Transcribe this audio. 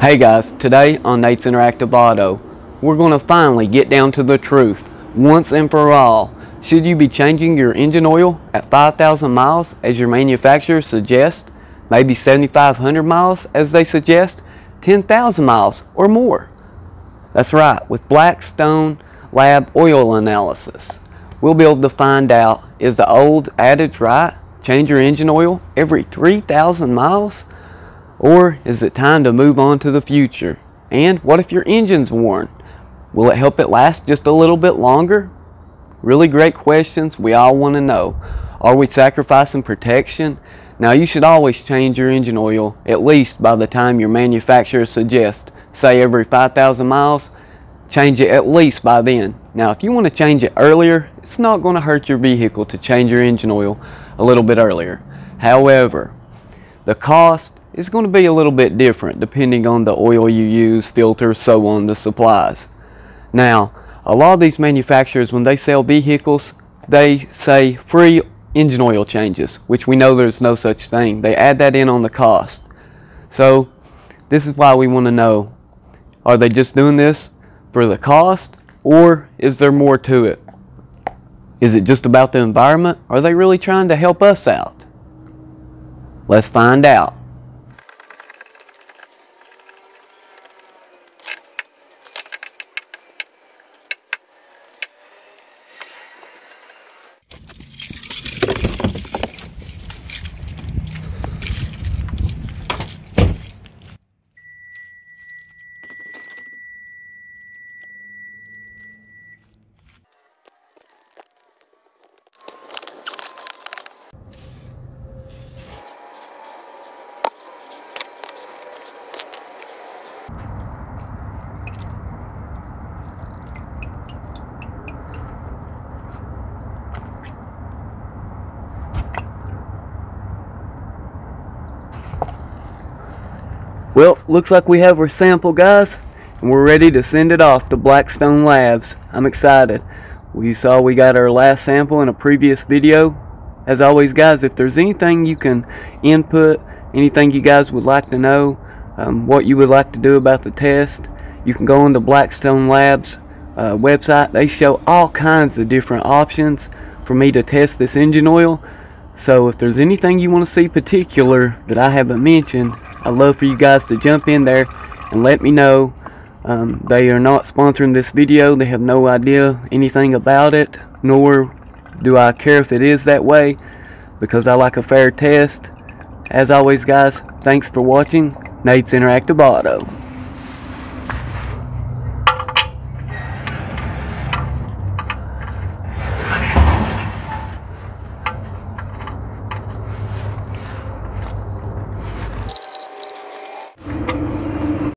Hey guys, today on Nate's Interactive Auto, we're going to finally get down to the truth once and for all. Should you be changing your engine oil at 5,000 miles as your manufacturer suggests, maybe 7,500 miles as they suggest, 10,000 miles or more? That's right, with Blackstone Lab Oil Analysis, we'll be able to find out is the old adage right? Change your engine oil every 3,000 miles? Or is it time to move on to the future? And what if your engine's worn? Will it help it last just a little bit longer? Really great questions we all want to know. Are we sacrificing protection? Now you should always change your engine oil at least by the time your manufacturer suggests. Say every 5,000 miles, change it at least by then. Now if you want to change it earlier, it's not going to hurt your vehicle to change your engine oil a little bit earlier. However, the cost is going to be a little bit different depending on the oil you use, filter, so on, the supplies. Now, a lot of these manufacturers, when they sell vehicles, they say free engine oil changes, which we know there's no such thing. They add that in on the cost. So, this is why we want to know, are they just doing this for the cost, or is there more to it? Is it just about the environment? Are they really trying to help us out? Let's find out. Well, looks like we have our sample, guys, and we're ready to send it off to Blackstone Labs. I'm excited. We saw we got our last sample in a previous video. As always, guys, if there's anything you can input, anything you guys would like to know, um, what you would like to do about the test, you can go on to Blackstone Labs uh, website. They show all kinds of different options for me to test this engine oil. So if there's anything you want to see particular that I haven't mentioned, I'd love for you guys to jump in there and let me know. Um, they are not sponsoring this video. They have no idea anything about it, nor do I care if it is that way because I like a fair test. As always, guys, thanks for watching Nate's Interactive Auto.